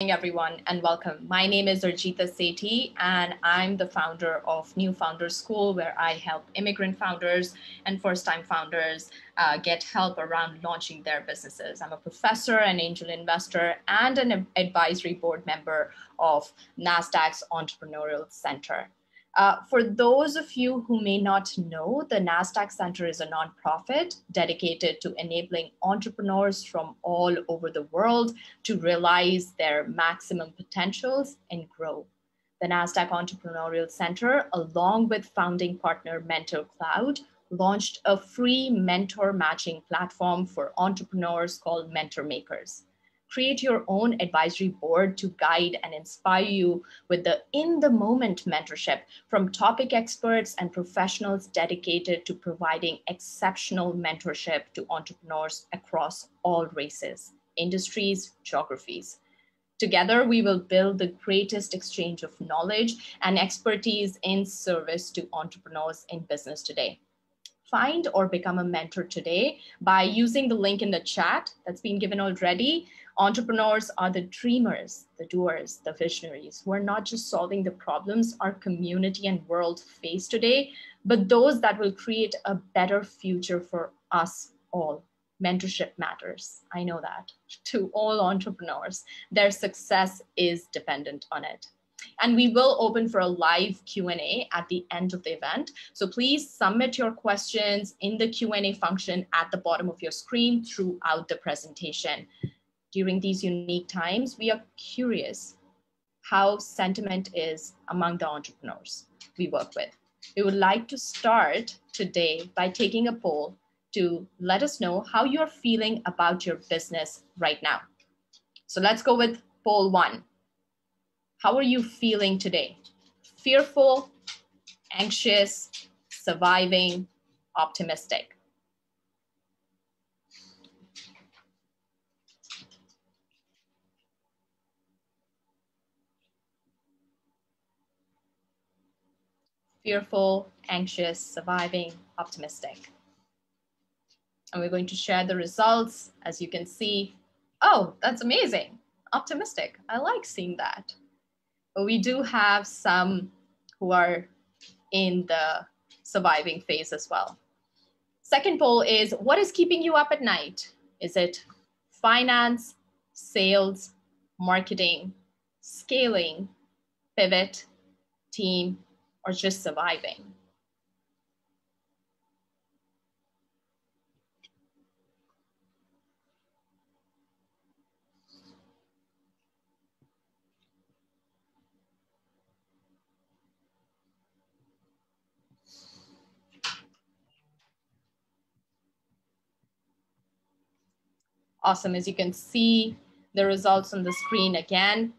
everyone and welcome. My name is Arjita Sethi and I'm the founder of New Founders School where I help immigrant founders and first-time founders uh, get help around launching their businesses. I'm a professor, an angel investor, and an advisory board member of NASDAQ's Entrepreneurial Center. Uh, for those of you who may not know, the NASDAQ Center is a nonprofit dedicated to enabling entrepreneurs from all over the world to realize their maximum potentials and grow. The NASDAQ Entrepreneurial Center, along with founding partner Mentor Cloud, launched a free mentor matching platform for entrepreneurs called Mentor Makers create your own advisory board to guide and inspire you with the in the moment mentorship from topic experts and professionals dedicated to providing exceptional mentorship to entrepreneurs across all races, industries, geographies. Together, we will build the greatest exchange of knowledge and expertise in service to entrepreneurs in business today find or become a mentor today by using the link in the chat that's been given already Entrepreneurs are the dreamers, the doers, the visionaries who are not just solving the problems our community and world face today, but those that will create a better future for us all. Mentorship matters. I know that to all entrepreneurs. Their success is dependent on it and we will open for a live q&a at the end of the event so please submit your questions in the q&a function at the bottom of your screen throughout the presentation during these unique times, we are curious how sentiment is among the entrepreneurs we work with. We would like to start today by taking a poll to let us know how you're feeling about your business right now. So let's go with poll one. How are you feeling today? Fearful, anxious, surviving, optimistic? Fearful, anxious, surviving, optimistic. And we're going to share the results. As you can see, oh, that's amazing. Optimistic. I like seeing that. But we do have some who are in the surviving phase as well. Second poll is what is keeping you up at night? Is it finance, sales, marketing, scaling, pivot, team, or just surviving. Awesome, as you can see the results on the screen again,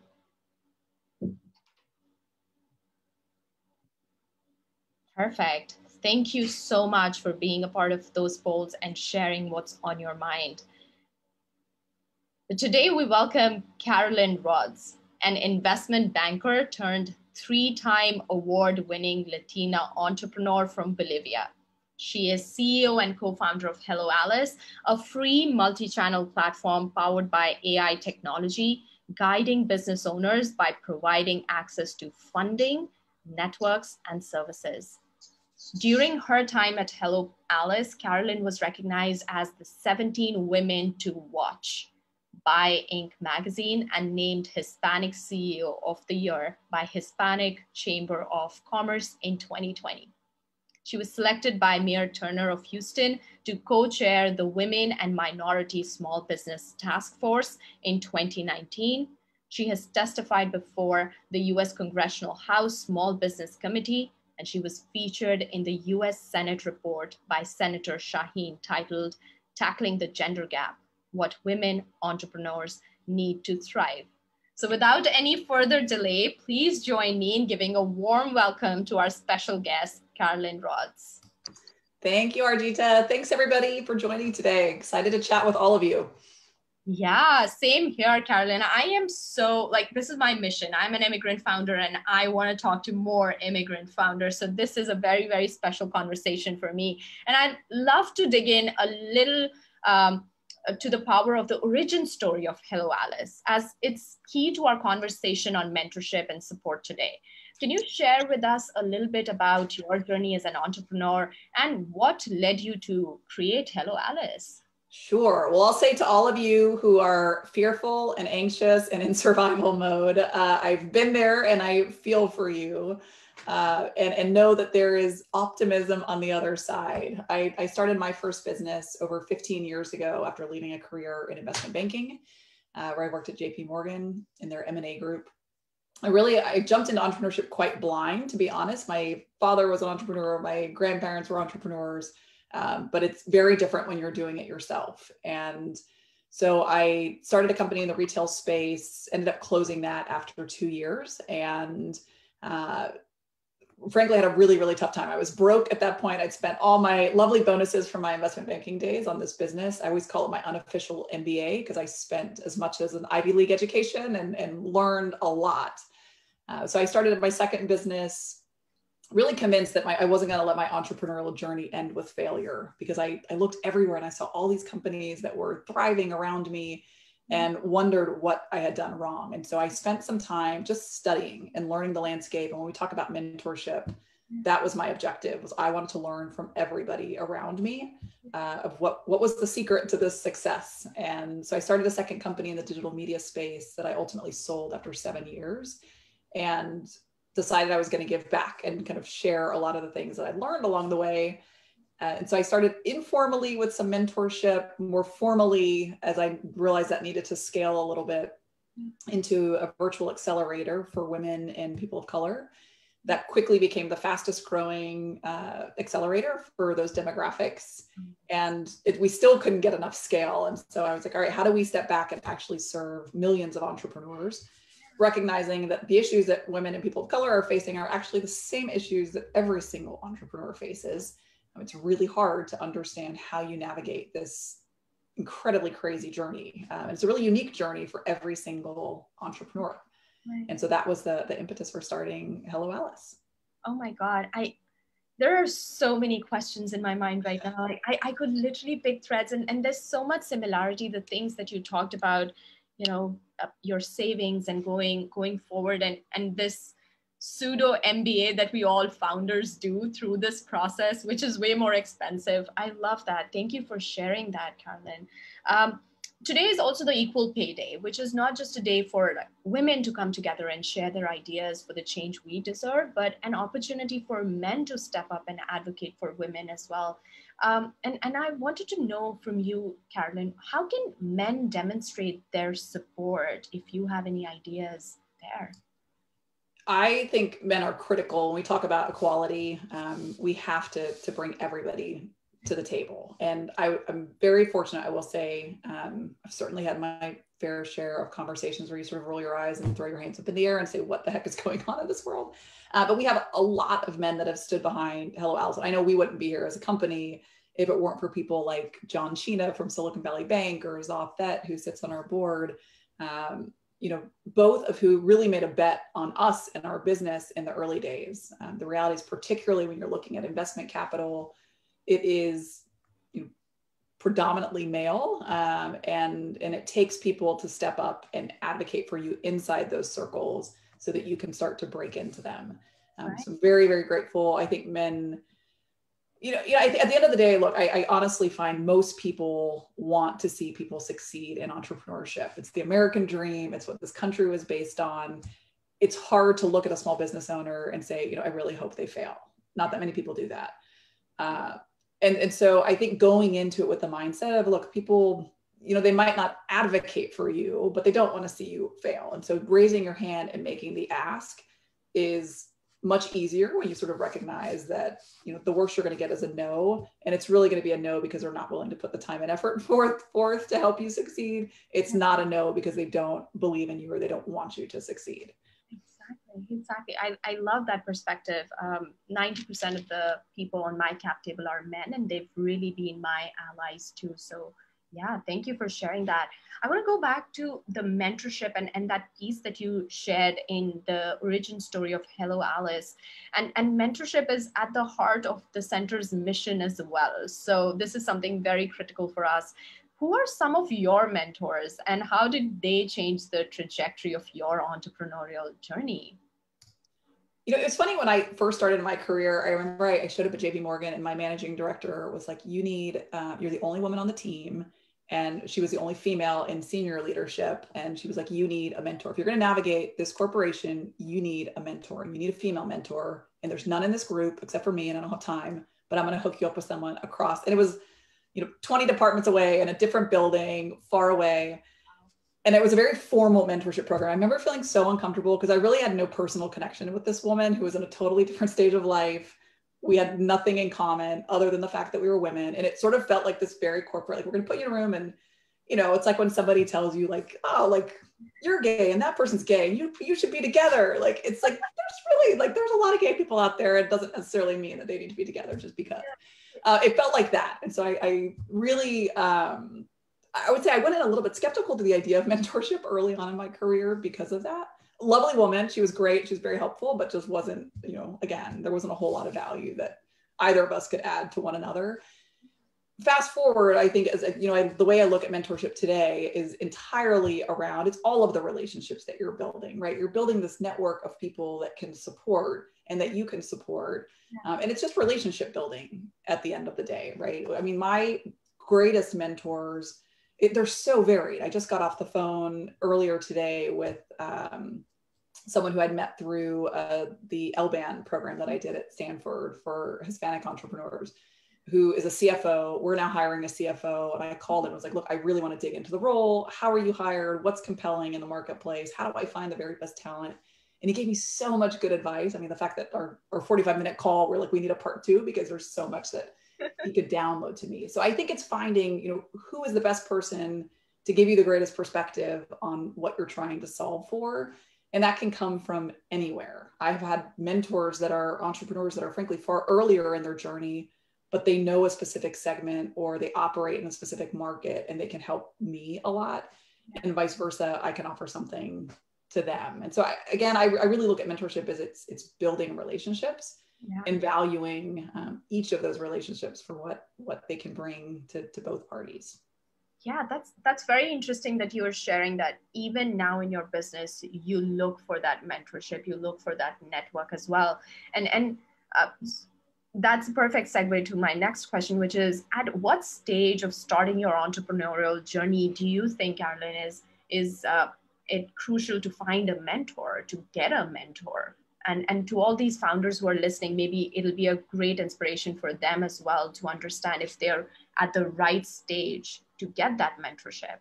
Perfect. Thank you so much for being a part of those polls and sharing what's on your mind. Today we welcome Carolyn Rodz, an investment banker turned three-time award-winning Latina entrepreneur from Bolivia. She is CEO and co-founder of Hello Alice, a free multi-channel platform powered by AI technology, guiding business owners by providing access to funding, networks, and services. During her time at Hello Alice, Carolyn was recognized as the 17 women to watch by Inc. magazine and named Hispanic CEO of the Year by Hispanic Chamber of Commerce in 2020. She was selected by Mayor Turner of Houston to co-chair the Women and Minority Small Business Task Force in 2019. She has testified before the US Congressional House Small Business Committee and she was featured in the US Senate report by Senator Shaheen titled Tackling the Gender Gap What Women Entrepreneurs Need to Thrive. So, without any further delay, please join me in giving a warm welcome to our special guest, Carolyn Rodz. Thank you, Arjita. Thanks, everybody, for joining today. Excited to chat with all of you. Yeah, same here, Carolyn. I am so like, this is my mission. I'm an immigrant founder and I want to talk to more immigrant founders. So, this is a very, very special conversation for me. And I'd love to dig in a little um, uh, to the power of the origin story of Hello Alice, as it's key to our conversation on mentorship and support today. Can you share with us a little bit about your journey as an entrepreneur and what led you to create Hello Alice? Sure. Well, I'll say to all of you who are fearful and anxious and in survival mode, uh, I've been there and I feel for you. Uh, and, and know that there is optimism on the other side. I, I, started my first business over 15 years ago after leaving a career in investment banking, uh, where I worked at JP Morgan in their M&A group. I really I jumped into entrepreneurship quite blind, to be honest. My father was an entrepreneur, my grandparents were entrepreneurs, um, but it's very different when you're doing it yourself. And so I started a company in the retail space, ended up closing that after two years, and uh, frankly had a really really tough time. I was broke at that point. I'd spent all my lovely bonuses from my investment banking days on this business. I always call it my unofficial mba because i spent as much as an ivy league education and, and learned a lot. Uh, so i started my second business really convinced that my, i wasn't going to let my entrepreneurial journey end with failure because I, I looked everywhere and i saw all these companies that were thriving around me mm-hmm. and wondered what I had done wrong. And so I spent some time just studying and learning the landscape. And when we talk about mentorship, mm-hmm. that was my objective was I wanted to learn from everybody around me mm-hmm. uh, of what, what was the secret to this success. And so I started a second company in the digital media space that I ultimately sold after seven years and decided I was going to give back and kind of share a lot of the things that I'd learned along the way uh, and so I started informally with some mentorship, more formally as I realized that needed to scale a little bit into a virtual accelerator for women and people of color. That quickly became the fastest growing uh, accelerator for those demographics. And it, we still couldn't get enough scale. And so I was like, all right, how do we step back and actually serve millions of entrepreneurs? Recognizing that the issues that women and people of color are facing are actually the same issues that every single entrepreneur faces it's really hard to understand how you navigate this incredibly crazy journey. Um, it's a really unique journey for every single entrepreneur. Right. And so that was the, the impetus for starting Hello Alice. Oh my God. I, there are so many questions in my mind right now. Like I, I could literally pick threads and, and there's so much similarity, the things that you talked about, you know, uh, your savings and going, going forward and, and this, pseudo MBA that we all founders do through this process, which is way more expensive. I love that. Thank you for sharing that, Carolyn. Um, today is also the Equal Pay Day, which is not just a day for women to come together and share their ideas for the change we deserve, but an opportunity for men to step up and advocate for women as well. Um, and, and I wanted to know from you, Carolyn, how can men demonstrate their support if you have any ideas there? I think men are critical when we talk about equality. Um, we have to to bring everybody to the table, and I, am very fortunate. I will say, um, I've certainly had my fair share of conversations where you sort of roll your eyes and throw your hands up in the air and say, "What the heck is going on in this world?" Uh, but we have a lot of men that have stood behind Hello Alice. I know we wouldn't be here as a company if it weren't for people like John Sheena from Silicon Valley Bank or Zoff Vet, who sits on our board. Um, you know, both of who really made a bet on us and our business in the early days. Um, the reality is, particularly when you're looking at investment capital, it is predominantly male, um, and and it takes people to step up and advocate for you inside those circles so that you can start to break into them. Um, right. So I'm very very grateful. I think men you know, you know, at the end of the day, look, I, I, honestly find most people want to see people succeed in entrepreneurship. It's the American dream. It's what this country was based on. It's hard to look at a small business owner and say, you know, I really hope they fail. Not that many people do that. Uh, and, and so I think going into it with the mindset of, look, people, you know, they might not advocate for you, but they don't want to see you fail. And so raising your hand and making the ask is much easier when you sort of recognize that you know the worst you're going to get is a no. And it's really going to be a no because they're not willing to put the time and effort forth forth to help you succeed. It's not a no because they don't believe in you or they don't want you to succeed exactly i, I love that perspective um, 90% of the people on my cap table are men and they've really been my allies too so yeah, thank you for sharing that. I want to go back to the mentorship and, and that piece that you shared in the origin story of Hello Alice. And, and mentorship is at the heart of the center's mission as well. So this is something very critical for us. who are some of your mentors and how did they change the trajectory of your entrepreneurial journey? You know, it's funny when I first started in my career, I remember I, showed up at JP Morgan and my managing director was like, You need, uh, you're the only woman on the team. And she was the only female in senior leadership. And she was like, You need a mentor. If you're going to navigate this corporation, you need a mentor you need a female mentor. And there's none in this group except for me, and I don't have time, but I'm going to hook you up with someone across. And it was, you know 20 departments away in a different building far away and it was a very formal mentorship program. I remember feeling so uncomfortable because i really had no personal connection with this woman who was in a totally different stage of life. We had nothing in common other than the fact that we were women and it sort of felt like this very corporate like we're going to put you in a room and you know it's like when somebody tells you like oh like you're gay and that person's gay and you you should be together like it's like there's really like there's a lot of gay people out there. It doesn't necessarily mean that they need to be together just because. Uh, it felt like that. And so I, I really, um, I would say I went in a little bit skeptical to the idea of mentorship early on in my career because of that. Lovely woman, she was great, she was very helpful, but just wasn't, you know, again, there wasn't a whole lot of value that either of us could add to one another. Fast forward, I think as you know, I, the way I look at mentorship today is entirely around it's all of the relationships that you're building, right? You're building this network of people that can support and that you can support um, and it's just relationship building at the end of the day, right? I mean, my greatest mentors, it, they're so varied. I just got off the phone earlier today with um, someone who I'd met through uh, the LBAN program that I did at Stanford for Hispanic entrepreneurs, who is a CFO. We're now hiring a CFO. And I called him and was like, look, I really want to dig into the role. How are you hired? What's compelling in the marketplace? How do I find the very best talent? and he gave me so much good advice. I mean, the fact that our, our 45 minute call, we're like, we need a part two because there's so much that he could download to me. So I think it's finding, you know, who is the best person to give you the greatest perspective on what you're trying to solve for. And that can come from anywhere. I've had mentors that are entrepreneurs that are frankly far earlier in their journey, but they know a specific segment or they operate in a specific market and they can help me a lot. And vice versa, I can offer something to them. And so I, again, I, I really look at mentorship as it's it's building relationships yeah. and valuing um, each of those relationships for what what they can bring to, to both parties. Yeah, that's that's very interesting that you are sharing that even now in your business, you look for that mentorship, you look for that network as well. And and uh, that's a perfect segue to my next question, which is at what stage of starting your entrepreneurial journey do you think, Carolyn, is is uh, it crucial to find a mentor, to get a mentor. And, and to all these founders who are listening, maybe it'll be a great inspiration for them as well to understand if they're at the right stage to get that mentorship.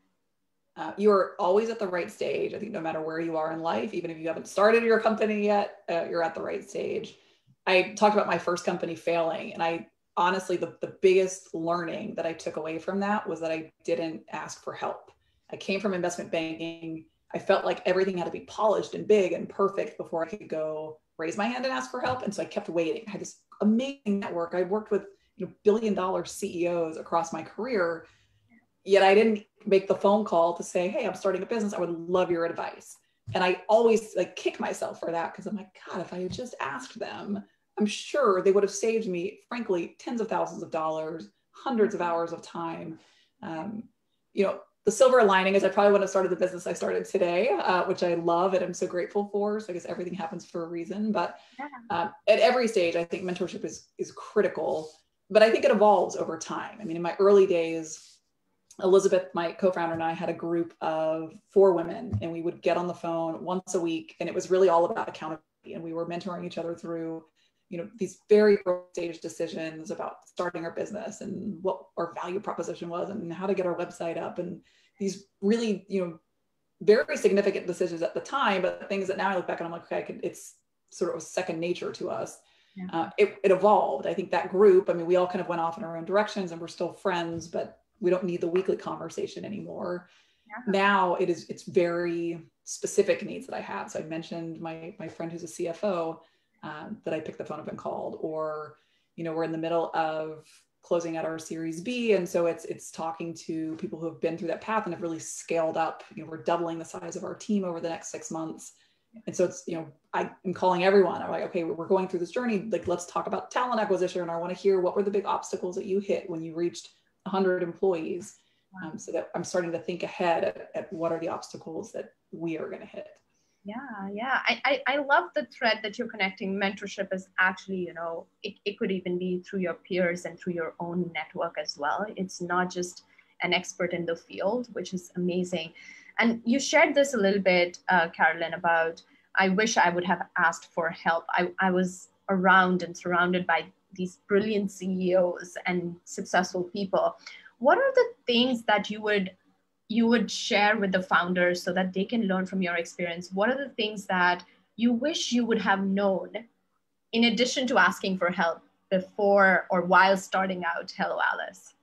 Uh, you're always at the right stage. I think no matter where you are in life, even if you haven't started your company yet, uh, you're at the right stage. I talked about my first company failing, and I honestly, the, the biggest learning that I took away from that was that I didn't ask for help. I came from investment banking. I felt like everything had to be polished and big and perfect before I could go raise my hand and ask for help. And so I kept waiting. I had this amazing network. I worked with you know billion dollar CEOs across my career, yet I didn't make the phone call to say, "Hey, I'm starting a business. I would love your advice." And I always like kick myself for that because I'm like, God, if I had just asked them, I'm sure they would have saved me, frankly, tens of thousands of dollars, hundreds of hours of time. Um, you know, the silver lining is I probably wouldn't have started the business I started today, uh, which I love and I'm so grateful for. So I guess everything happens for a reason. But um, at every stage, I think mentorship is is critical. But I think it evolves over time. I mean, in my early days, Elizabeth, my co-founder, and I had a group of four women, and we would get on the phone once a week, and it was really all about accountability. And we were mentoring each other through you know these very early stage decisions about starting our business and what our value proposition was and how to get our website up and these really you know very significant decisions at the time but things that now i look back and i'm like okay could, it's sort of second nature to us yeah. uh, it, it evolved i think that group i mean we all kind of went off in our own directions and we're still friends but we don't need the weekly conversation anymore yeah. now it is it's very specific needs that i have so i mentioned my my friend who's a cfo um, that I picked the phone up and called, or you know, we're in the middle of closing out our Series B, and so it's it's talking to people who have been through that path and have really scaled up. You know, we're doubling the size of our team over the next six months, and so it's you know, I am calling everyone. I'm like, okay, we're going through this journey. Like, let's talk about talent acquisition. And I want to hear what were the big obstacles that you hit when you reached 100 employees. um, so that I'm starting to think ahead at, at what are the obstacles that we are going to hit. Yeah, yeah. I, I, I love the thread that you're connecting. Mentorship is actually, you know, it, it could even be through your peers and through your own network as well. It's not just an expert in the field, which is amazing. And you shared this a little bit, uh, Carolyn, about I wish I would have asked for help. I, I was around and surrounded by these brilliant CEOs and successful people. What are the things that you would you would share with the founders so that they can learn from your experience? What are the things that you wish you would have known in addition to asking for help before or while starting out Hello Alice?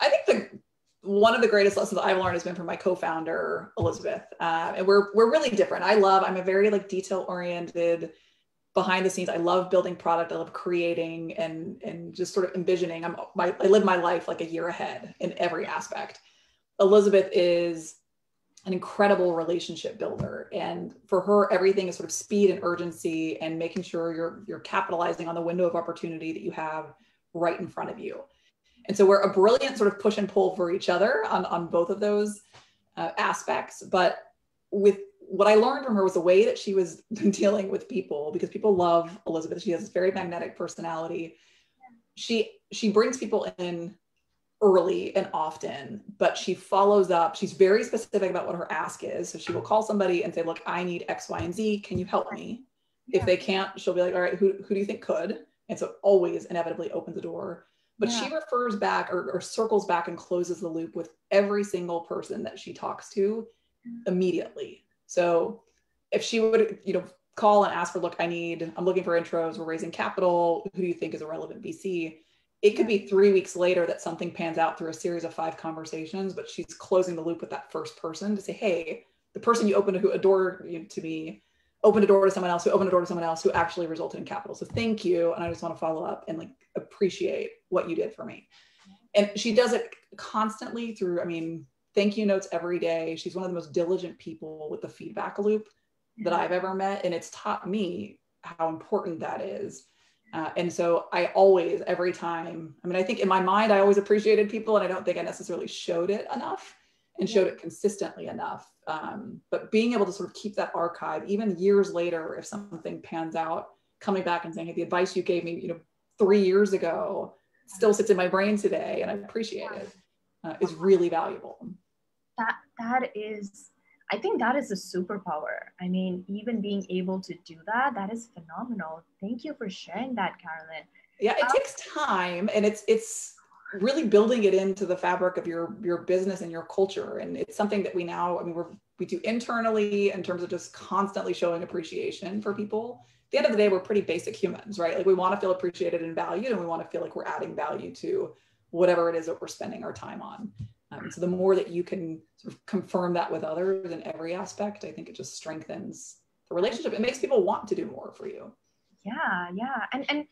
I think the one of the greatest lessons I've learned has been from my co-founder Elizabeth, uh, and we're we're really different. I love. I'm a very like detail oriented, behind the scenes. I love building product. I love creating and and just sort of envisioning. I'm my, I live my life like a year ahead in every aspect. Elizabeth is an incredible relationship builder, and for her, everything is sort of speed and urgency and making sure you're you're capitalizing on the window of opportunity that you have right in front of you. And so we're a brilliant sort of push and pull for each other on, on both of those uh, aspects. But with what I learned from her was the way that she was dealing with people because people love Elizabeth. She has this very magnetic personality. She she brings people in early and often, but she follows up. She's very specific about what her ask is. So she will call somebody and say, "Look, I need X, Y, and Z. Can you help me?" Yeah. If they can't, she'll be like, "All right, who who do you think could?" And so always inevitably opens the door but yeah. she refers back or, or, circles back and closes the loop with every single person that she talks to mm. immediately so if she would you know call and ask for look i need i'm looking for intros we're raising capital who do you think is a relevant vc it could be three weeks later that something pans out through a series of five conversations but she's closing the loop with that first person to say hey the person you opened a door to me opened a door to someone else who opened a door to someone else who actually resulted in capital. So thank you. And I just want to follow up and like appreciate what you did for me. And she does it constantly through, I mean, thank you notes every day. She's one of the most diligent people with the feedback loop that I've ever met. And it's taught me how important that is. Uh, and so I always, every time, I mean, I think in my mind, I always appreciated people and I don't think I necessarily showed it enough and showed it consistently enough. Um, but being able to sort of keep that archive, even years later, if something pans out, coming back and saying, hey, the advice you gave me, you know, three years ago still sits in my brain today and I appreciate it, uh, is really valuable. That that is, I think that is a superpower. I mean, even being able to do that, that is phenomenal. Thank you for sharing that, Carolyn. Yeah, it um, takes time and it's it's really building it into the fabric of your your business and your culture and it's something that we now i mean we're we do internally in terms of just constantly showing appreciation for people at the end of the day we're pretty basic humans right like we want to feel appreciated and valued and we want to feel like we're adding value to whatever it is that we're spending our time on um, so the more that you can sort of confirm that with others in every aspect i think it just strengthens the relationship. It makes people want to do more for you. Yeah yeah. And and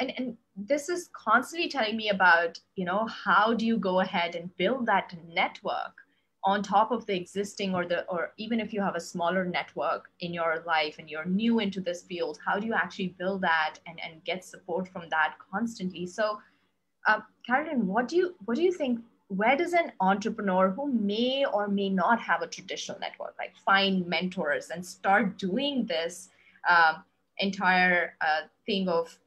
and, and this is constantly telling me about you know how do you go ahead and build that network on top of the existing or the or even if you have a smaller network in your life and you're new into this field how do you actually build that and, and get support from that constantly? So uh, carolyn what do you what do you think where does an entrepreneur who may or may not have a traditional network like find mentors and start doing this uh, entire uh, thing of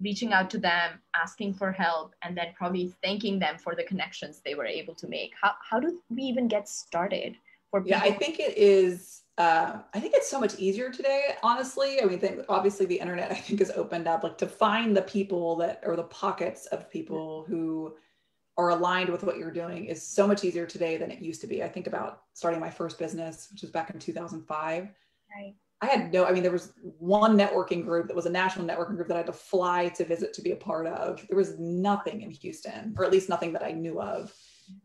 reaching out to them, asking for help, and then probably thanking them for the connections they were able to make. How, how do we even get started? For people? Yeah, I think it is. Uh, I think it's so much easier today, honestly. I mean, think, obviously the internet, I think, has opened up like to find the people that or the pockets of people who are aligned with what you're doing is so much easier today than it used to be. I think about starting my first business, which was back in 2005. Right I had no, I mean, there was one networking group that was a national networking group that I had to fly to visit to be a part of. There was nothing in Houston, or at least nothing that I knew of.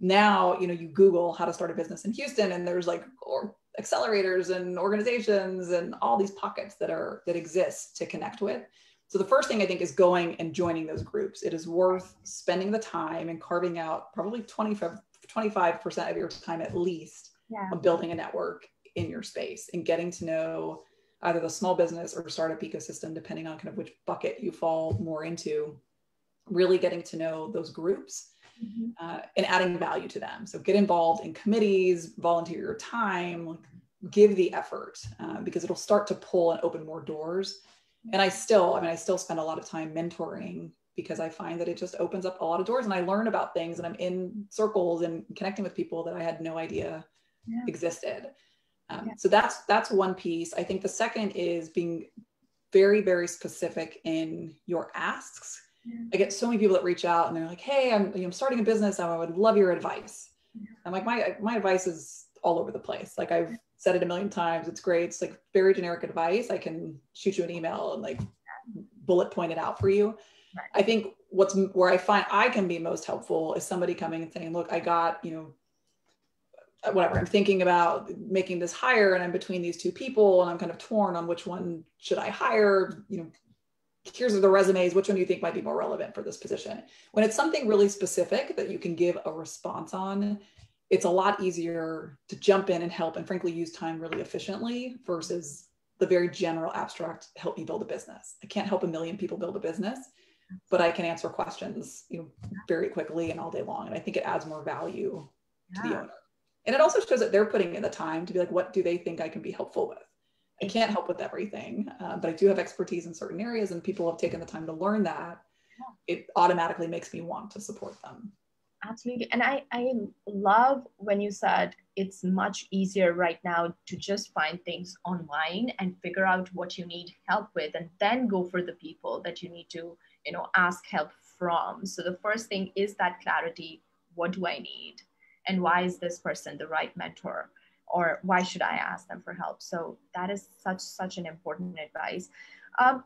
Now, you know, you Google how to start a business in Houston, and there's like or accelerators and organizations and all these pockets that are that exist to connect with. So the first thing I think is going and joining those groups. It is worth spending the time and carving out probably 25, 25% of your time at least yeah. on building a network in your space and getting to know either the small business or startup ecosystem, depending on kind of which bucket you fall more into, really getting to know those groups mm-hmm. uh, and adding value to them. So get involved in committees, volunteer your time, give the effort uh, because it'll start to pull and open more doors. And I still, I mean, I still spend a lot of time mentoring because I find that it just opens up a lot of doors and I learn about things and I'm in circles and connecting with people that I had no idea yeah. existed. Um, yeah. So that's that's one piece. I think the second is being very very specific in your asks. Yeah. I get so many people that reach out and they're like, "Hey, I'm you know, starting a business. I would love your advice." I'm like, my my advice is all over the place. Like I've said it a million times. It's great. It's like very generic advice. I can shoot you an email and like bullet point it out for you. Right. I think what's where I find I can be most helpful is somebody coming and saying, look, I got, you know, uh, whatever, I'm thinking about making this hire and I'm between these two people and I'm kind of torn on which one should I hire, you know, here's the resumes, which one do you think might be more relevant for this position? When it's something really specific that you can give a response on, it's a lot easier to jump in and help and frankly use time really efficiently versus the very general abstract help me build a business. I can't help a million people build a business but I can answer questions, you know, very quickly and all day long. And I think it adds more value yeah. to the owner. And it also shows that they're putting in the time to be like, what do they think I can be helpful with? I can't help with everything, uh, but I do have expertise in certain areas, and people have taken the time to learn that. Yeah. It automatically makes me want to support them. Absolutely. And I, I love when you said it's much easier right now to just find things online and figure out what you need help with and then go for the people that you need to you know ask help from. So the first thing is that clarity what do i need? And why is this person the right mentor? Or why should i ask them for help? So that is such such an important advice. Um,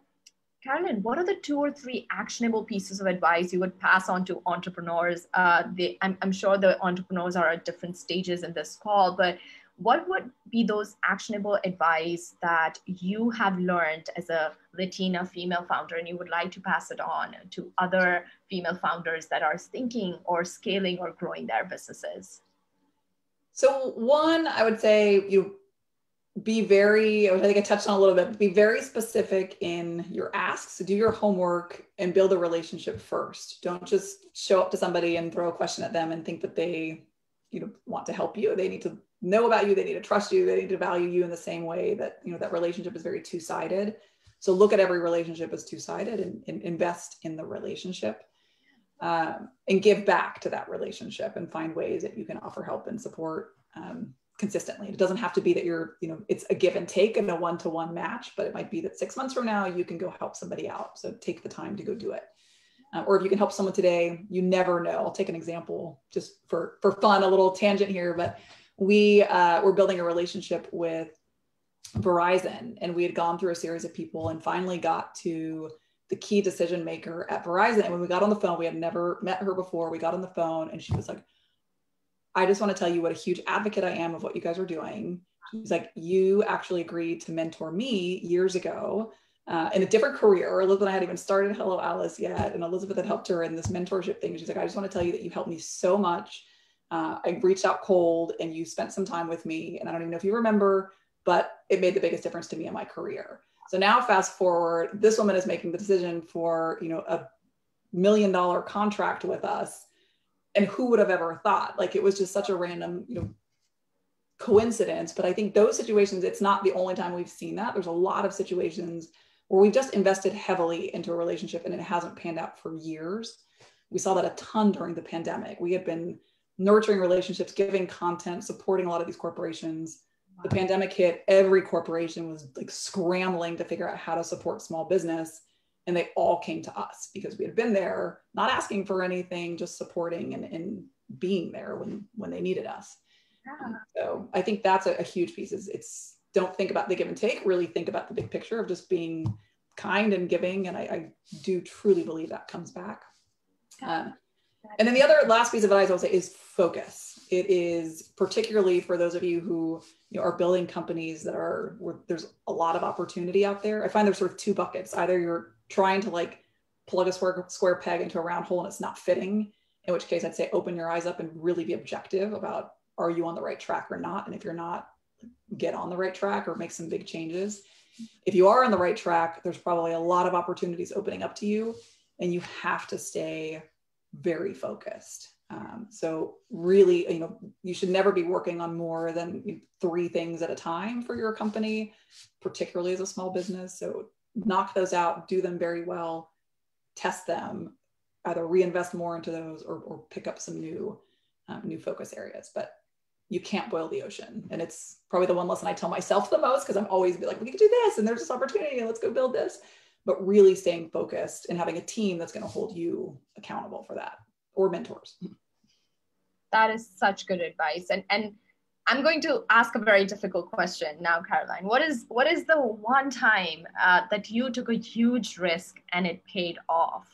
Carolyn, what are the two or three actionable pieces of advice you would pass on to entrepreneurs? Uh, they, I'm, I'm sure the entrepreneurs are at different stages in this call, but what would be those actionable advice that you have learned as a Latina female founder and you would like to pass it on to other female founders that are thinking or scaling or growing their businesses? So one, I would say you be very, I think I touched on a little bit, be very specific in your asks. Do your homework and build a relationship first. Don't just show up to somebody and throw a question at them and think that they, you know, want to help you. They need to know about you they need to trust you they need to value you in the same way that you know that relationship is very two-sided so look at every relationship as two-sided and, and invest in the relationship um, and give back to that relationship and find ways that you can offer help and support um, consistently it doesn't have to be that you're you know it's a give and take and a one-to-one match but it might be that six months from now you can go help somebody out so take the time to go do it uh, or if you can help someone today you never know i'll take an example just for for fun a little tangent here but we uh, were building a relationship with Verizon, and we had gone through a series of people and finally got to the key decision maker at Verizon. And when we got on the phone, we had never met her before. We got on the phone, and she was like, I just want to tell you what a huge advocate I am of what you guys are doing. She's like, You actually agreed to mentor me years ago uh, in a different career. Elizabeth and I hadn't even started Hello Alice yet. And Elizabeth had helped her in this mentorship thing. She's like, I just want to tell you that you helped me so much uh, I reached out cold and you spent some time with me. And I don't even know if you remember, but it made the biggest difference to me in my career. So now fast forward, this woman is making the decision for, you know, a million dollar contract with us. And who would have ever thought? Like it was just such a random, you know, coincidence. But I think those situations, it's not the only time we've seen that. There's a lot of situations where we've just invested heavily into a relationship and it hasn't panned out for years. We saw that a ton during the pandemic. We had been nurturing relationships, giving content, supporting a lot of these corporations. Wow. The pandemic hit, every corporation was like scrambling to figure out how to support small business. And they all came to us because we had been there, not asking for anything, just supporting and, and being there when, when they needed us. Yeah. So I think that's a, a huge piece is it's don't think about the give and take, really think about the big picture of just being kind and giving. And I, I do truly believe that comes back. Um, and then the other last piece of advice I'll say is focus. It is particularly for those of you who you know, are building companies that are where there's a lot of opportunity out there. I find there's sort of two buckets. Either you're trying to like plug a square, square peg into a round hole and it's not fitting, in which case I'd say open your eyes up and really be objective about are you on the right track or not? And if you're not, get on the right track or make some big changes. If you are on the right track, there's probably a lot of opportunities opening up to you and you have to stay very focused. Um, so really, you know, you should never be working on more than three things at a time for your company, particularly as a small business. So knock those out, do them very well, test them, either reinvest more into those or, or pick up some new um, new focus areas. But you can't boil the ocean, and it's probably the one lesson I tell myself the most because I'm always be like, we can do this, and there's this opportunity, and let's go build this. But really staying focused and having a team that's going to hold you accountable for that or mentors. That is such good advice. And and I'm going to ask a very difficult question now, Caroline. What is what is the one time uh, that you took a huge risk and it paid off?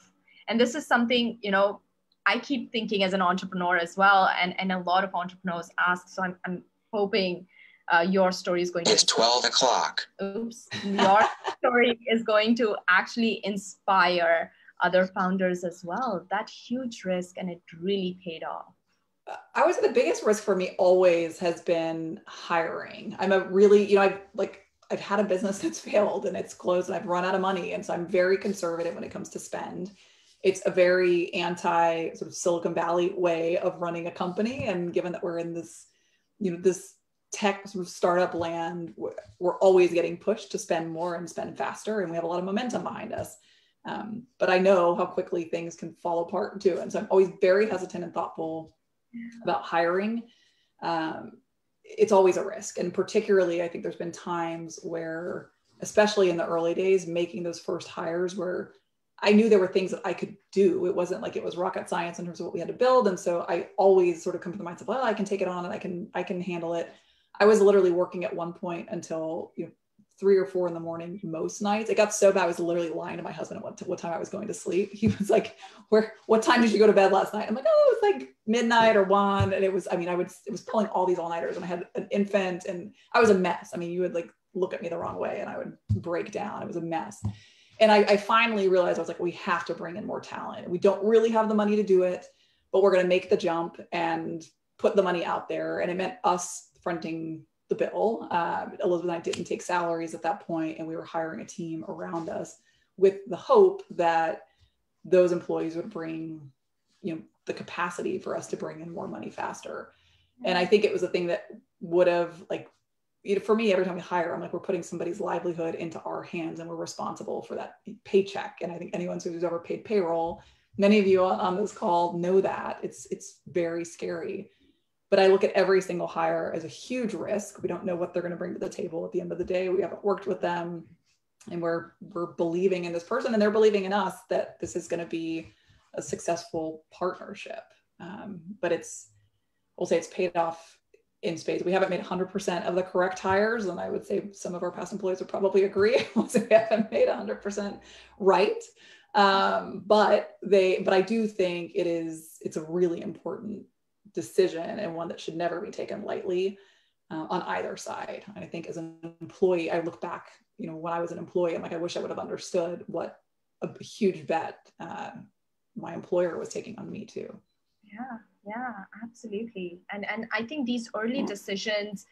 And this is something you know I keep thinking as an entrepreneur as well, and and a lot of entrepreneurs ask. So I'm I'm hoping uh, your story is going to. It's 12 o'clock. Oops. Your story is going to actually inspire other founders as well. That huge risk and it really paid off. I would say the biggest risk for me always has been hiring. I'm a really, you know, I've like I've had a business that's failed and it's closed and I've run out of money. And so I'm very conservative when it comes to spend. It's a very anti sort of Silicon Valley way of running a company. And given that we're in this, you know, this tech sort of startup land, we're always getting pushed to spend more and spend faster. And we have a lot of momentum behind us. Um, but I know how quickly things can fall apart too. And so I'm always very hesitant and thoughtful about hiring. Um, it's always a risk. And particularly, I think there's been times where, especially in the early days, making those first hires where I knew there were things that I could do. It wasn't like it was rocket science in terms of what we had to build. And so I always sort of come to the mindset, of, well, I can take it on and I can, I can handle it. I was literally working at one point until you know, three or four in the morning most nights. It got so bad I was literally lying to my husband at what, time I was going to sleep. He was like, "Where? What time did you go to bed last night?" I'm like, "Oh, it was like midnight or one." And it was, I mean, I would it was pulling all these all nighters, and I had an infant, and I was a mess. I mean, you would like look at me the wrong way, and I would break down. It was a mess. And I, I finally realized I was like, we have to bring in more talent. We don't really have the money to do it, but we're going to make the jump and put the money out there. And it meant us fronting the bill. Uh, Elizabeth and I didn't take salaries at that point, and we were hiring a team around us with the hope that those employees would bring, you know, the capacity for us to bring in more money faster. And I think it was a thing that would have like, you know, for me, every time we hire, I'm like, we're putting somebody's livelihood into our hands, and we're responsible for that paycheck. And I think anyone who's ever paid payroll, many of you on this call know that it's it's very scary but I look at every single hire as a huge risk. We don't know what they're going to bring to the table at the end of the day. We haven't worked with them and we're we're believing in this person and they're believing in us that this is going to be a successful partnership. Um, but it's we'll say it's paid off in spades. We haven't made 100% of the correct hires, and I would say some of our past employees would probably agree. we haven't made 100% right, um, but they. But I do think it is. It's a really important decision and one that should never be taken lightly uh, on either side. And I think as an employee, I look back, you know, when I was an employee, I'm like, I wish I would have understood what a huge bet uh, my employer was taking on me too. Yeah, yeah, absolutely. And and I think these early decisions,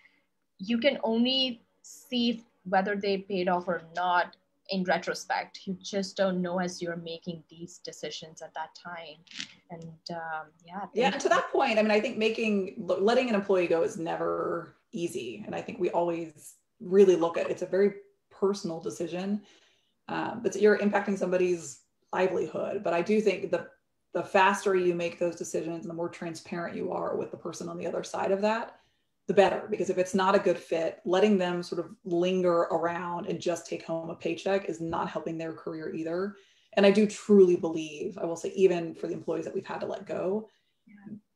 you can only see whether they paid off or not in retrospect you just don't know as you're making these decisions at that time. And um, yeah yeah to that point i mean i think making letting an employee go is never easy. And i think we always really look at it's a very personal decision um, but you're impacting somebody's livelihood. But i do think the the faster you make those decisions and the more transparent you are with the person on the other side of that the better because if it's not a good fit letting them sort of linger around and just take home a paycheck is not helping their career either. And i do truly believe i will say even for the employees that we've had to let go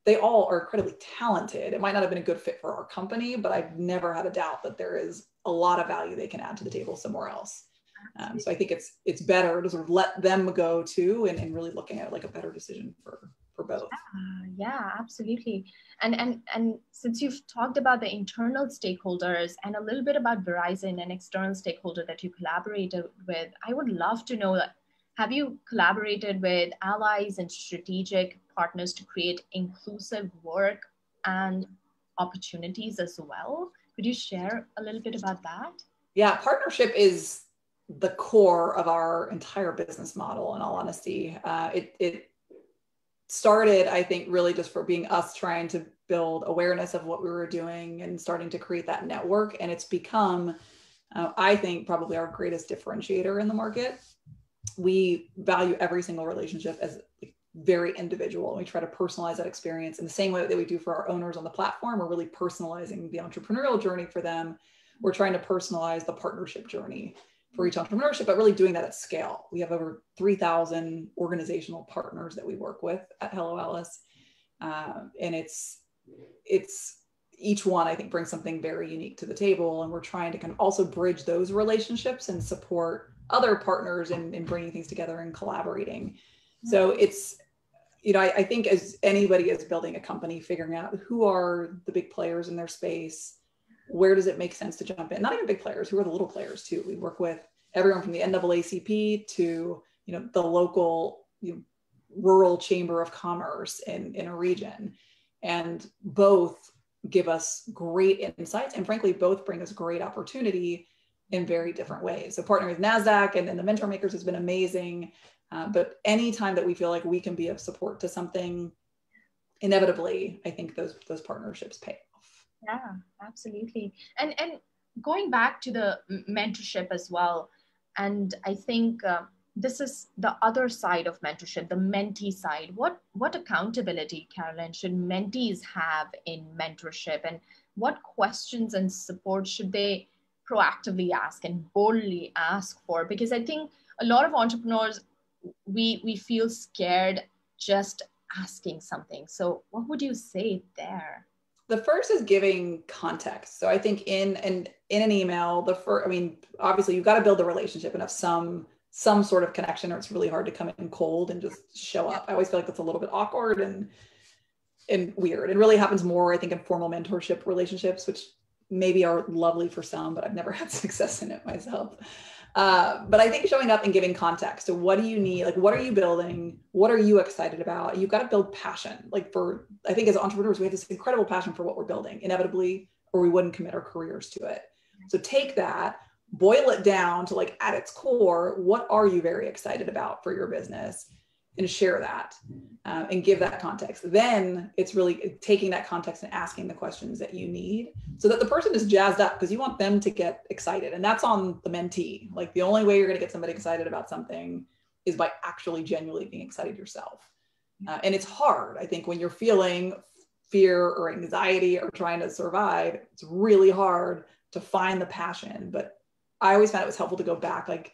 they all are incredibly talented. It might not have been a good fit for our company but i've never had a doubt that there is a lot of value they can add to the table somewhere else. Um, so i think it's it's better to sort of let them go too and, and really looking at like a better decision for for both. Yeah, yeah, absolutely. And and and since you've talked about the internal stakeholders and a little bit about Verizon and external stakeholder that you collaborated with, I would love to know have you collaborated with allies and strategic partners to create inclusive work and opportunities as well? Could you share a little bit about that? Yeah, partnership is the core of our entire business model in all honesty. Uh, it, it started, I think, really just for being us trying to build awareness of what we were doing and starting to create that network. And it's become, uh, I think, probably our greatest differentiator in the market. We value every single relationship as very individual. And we try to personalize that experience in the same way that we do for our owners on the platform. We're really personalizing the entrepreneurial journey for them. We're trying to personalize the partnership journey for each entrepreneurship, but really doing that at scale. We have over 3,000 organizational partners that we work with at Hello Alice. Uh, and it's, it's each one, I think, brings something very unique to the table. And we're trying to kind of also bridge those relationships and support other partners in, in bringing things together and collaborating. So it's, you know, I, I think as anybody is building a company, figuring out who are the big players in their space, where does it make sense to jump in? Not even big players, who are the little players too. We work with everyone from the NAACP to you know the local you know, rural chamber of commerce in, in a region. And both give us great insights and frankly both bring us great opportunity in very different ways. So partnering with NASDAQ and, and the mentor makers has been amazing. Uh, but anytime that we feel like we can be of support to something, inevitably, I think those those partnerships pay yeah absolutely. And and going back to the mentorship as well and i think uh, this is the other side of mentorship the mentee side. What what accountability carolyn should mentees have in mentorship? And what questions and support should they proactively ask and boldly ask for? Because i think a lot of entrepreneurs we we feel scared just asking something. So what would you say there the first is giving context. So I think in and in, an email, the first, I mean, obviously you've got to build a relationship and have some some sort of connection, or it's really hard to come in cold and just show up. I always feel like that's a little bit awkward and and weird. It really happens more, I think, in formal mentorship relationships, which maybe are lovely for some, but I've never had success in it myself. Uh, but I think showing up and giving context to what do you need? Like, what are you building? What are you excited about? You've got to build passion. Like, for, I think as entrepreneurs, we have this incredible passion for what we're building, inevitably, or we wouldn't commit our careers to it. So take that, boil it down to like at its core, what are you very excited about for your business? And share that um, and give that context. Then it's really taking that context and asking the questions that you need so that the person is jazzed up because you want them to get excited. And that's on the mentee. Like the only way you're going to get somebody excited about something is by actually genuinely being excited yourself. Uh, and it's hard, I think, when you're feeling fear or anxiety or trying to survive, it's really hard to find the passion. But I always found it was helpful to go back, like,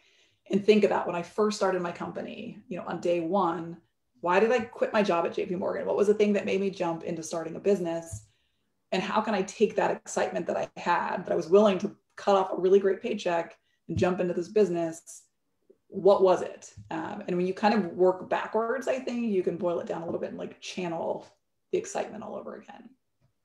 and think about when I first started my company, you know, on day one, why did I quit my job at JP Morgan? What was the thing that made me jump into starting a business? And how can I take that excitement that I had, that I was willing to cut off a really great paycheck and jump into this business? What was it? Um, and when you kind of work backwards, I think you can boil it down a little bit and like channel the excitement all over again.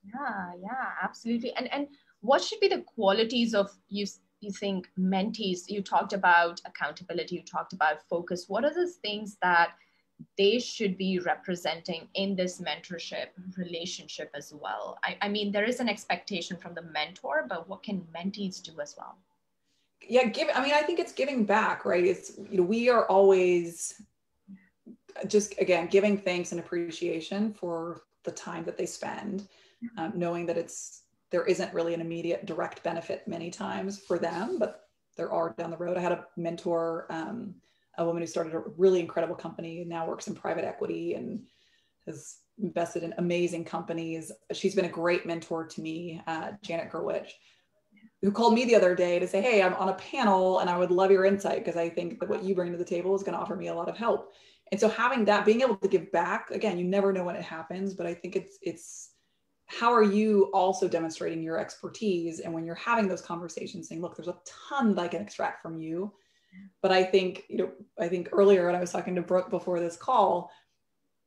Yeah, yeah, absolutely. And and what should be the qualities of you you think mentees, you talked about accountability, you talked about focus. What are the things that they should be representing in this mentorship relationship as well? I, I mean, there is an expectation from the mentor, but what can mentees do as well? Yeah, give. I mean, I think it's giving back, right? It's you know, we are always just again giving thanks and appreciation for the time that they spend, um, knowing that it's there isn't really an immediate direct benefit many times for them, but there are down the road. I had a mentor, um, a woman who started a really incredible company, and now works in private equity and has invested in amazing companies. She's been a great mentor to me, uh, Janet Gerwich, who called me the other day to say, Hey, I'm on a panel and I would love your insight because I think that what you bring to the table is going to offer me a lot of help. And so having that, being able to give back, again, you never know when it happens, but I think it's, it's, how are you also demonstrating your expertise? And when you're having those conversations saying look there's a ton that i can extract from you but i think you know i think earlier when i was talking to brooke before this call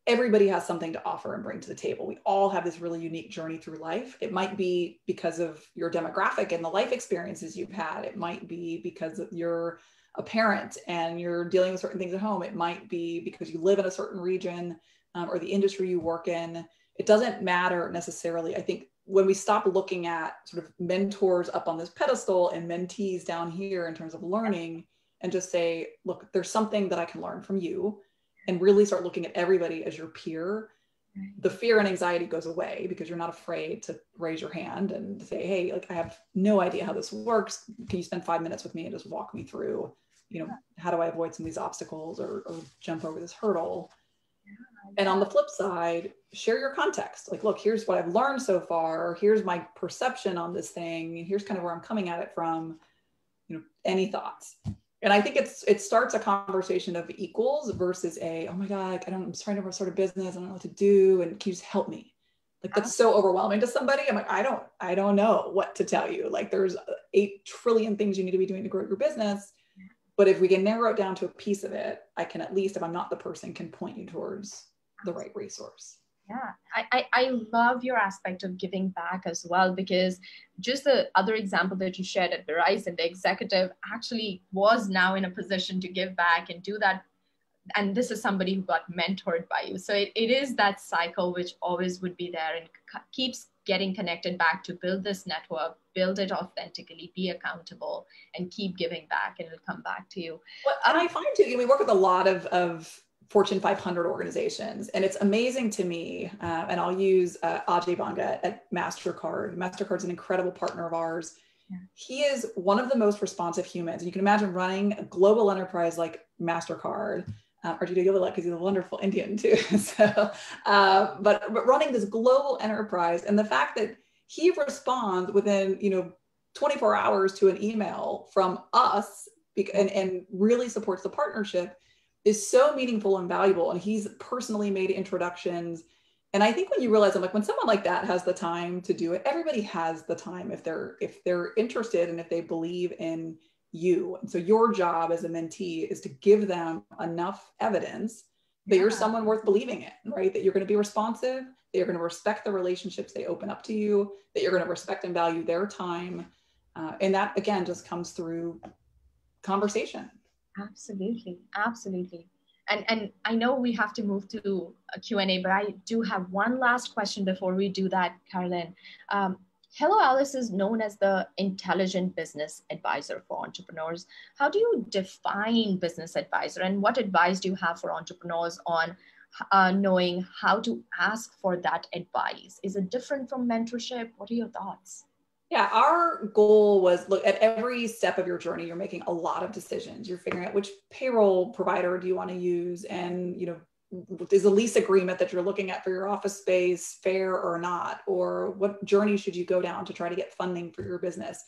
everybody has something to offer and bring to the table. We all have this really unique journey through life. It might be because of your demographic and the life experiences you've had. It might be because you're a parent and you're dealing with certain things at home. It might be because you live in a certain region um, or the industry you work in it doesn't matter necessarily. I think when we stop looking at sort of mentors up on this pedestal and mentees down here in terms of learning and just say, look, there's something that I can learn from you. and really start looking at everybody as your peer, the fear and anxiety goes away because you're not afraid to raise your hand and say, hey, like I have no idea how this works. Can you spend five minutes with me and just walk me through, you know, how do I avoid some of these obstacles or, or jump over this hurdle? And on the flip side, share your context. Like, look, here's what I've learned so far. Here's my perception on this thing. And here's kind of where I'm coming at it from. You know, any thoughts? And I think it's it starts a conversation of equals versus a, oh my God, I don't, I'm trying to start a business. I don't know what to do. And can you just help me? Like that's so overwhelming to somebody. I'm like, I don't, I don't know what to tell you. Like there's eight trillion things you need to be doing to grow your business but if we can narrow it down to a piece of it i can at least if i'm not the person can point you towards the right resource. Yeah. I, I, I love your aspect of giving back as well because just the other example that you shared at verizon the executive actually was now in a position to give back and do that. And this is somebody who got mentored by you. So it, it is that cycle which always would be there and keeps getting connected back to build this network, build it authentically, be accountable, and keep giving back, and it'll come back to you. Well, and I um, find too, you know, we work with a lot of, of Fortune 500 organizations, and it's amazing to me. Uh, and I'll use uh, Ajay Banga at Mastercard. Mastercard's an incredible partner of ours. Yeah. He is one of the most responsive humans. And you can imagine running a global enterprise like Mastercard uh, Arjita Gilliland because he's a wonderful Indian too. so, uh, but but running this global enterprise and the fact that he responds within you know 24 hours to an email from us and, and really supports the partnership is so meaningful and valuable. And he's personally made introductions. And I think when you realize, I'm like, when someone like that has the time to do it, everybody has the time if they're if they're interested and if they believe in you. And so your job as a mentee is to give them enough evidence that yeah. you're someone worth believing in, right? That you're going to be responsive, that you're going to respect the relationships they open up to you, that you're going to respect and value their time. Uh, and that again just comes through conversation. Absolutely. Absolutely. And, and I know we have to move to a Q&A, but I do have one last question before we do that, Carolyn. Um, Hello Alice is known as the intelligent business advisor for entrepreneurs. How do you define business advisor and what advice do you have for entrepreneurs on uh, knowing how to ask for that advice? Is it different from mentorship? What are your thoughts? Yeah, our goal was look at every step of your journey, you're making a lot of decisions. You're figuring out which payroll provider do you want to use and, you know, is the lease agreement that you're looking at for your office space fair or not? Or what journey should you go down to try to get funding for your business?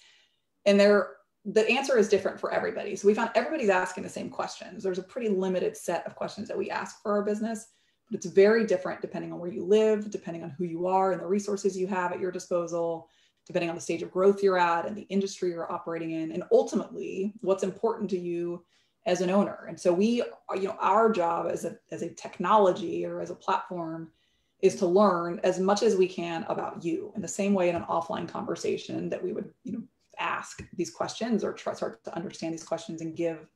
And there the answer is different for everybody. So we found everybody's asking the same questions. There's a pretty limited set of questions that we ask for our business but it's very different depending on where you live depending on who you are and the resources you have at your disposal depending on the stage of growth you're at and the industry you're operating in and ultimately what's important to you as an owner. And so we, you know, our job as a, as a technology or as a platform is to learn as much as we can about you in the same way in an offline conversation that we would, you know, ask these questions or try start to understand these questions and give